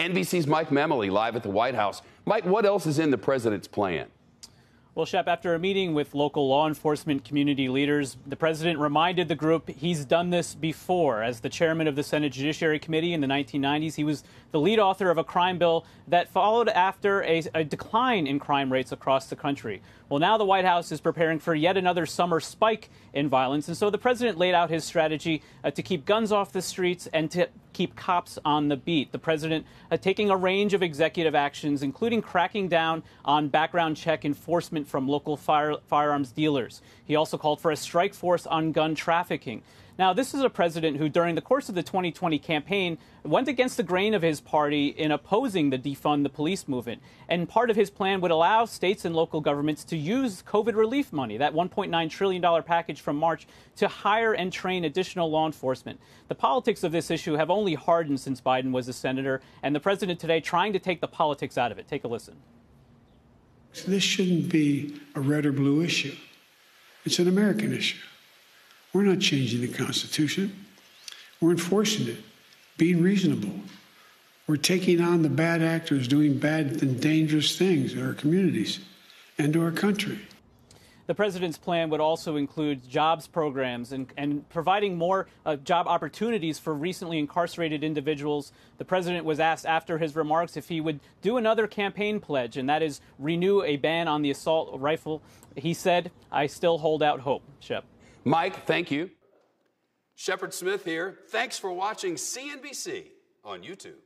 NBC's Mike Memoli live at the White House. Mike, what else is in the president's plan? Well, Shep, after a meeting with local law enforcement community leaders, the president reminded the group he's done this before. As the chairman of the Senate Judiciary Committee in the 1990s, he was the lead author of a crime bill that followed after a, a, decline in crime rates across the country. Well, now the White House is preparing for yet another summer spike in violence, and so the president laid out his strategy uh, to keep guns off the streets and to keep cops on the beat. The president uh, taking a range of executive actions, including cracking down on background check enforcement from local fire, firearms dealers. He also called for a strike force on gun trafficking. Now, this is a president who, during the course of the 2020 campaign, went against the grain of his party in opposing the defund the police movement. And part of his plan would allow states and local governments to use COVID relief money, that $1.9 trillion package from March, to hire and train additional law enforcement. The politics of this issue have only hardened since Biden was a senator, and the president today trying to take the politics out of it. Take a listen. This shouldn't be a red or blue issue. It's an American issue. We're not changing the Constitution. We're enforcing it, being reasonable. We're taking on the bad actors doing bad and dangerous things in our communities and to our country. The president's plan would also include jobs programs and, and providing more uh, job opportunities for recently incarcerated individuals. The president was asked after his remarks if he would do another campaign pledge, and that is renew a ban on the assault rifle. He said, I still hold out hope. Shep. Mike, thank you. Shepard Smith here. Thanks for watching CNBC on YouTube.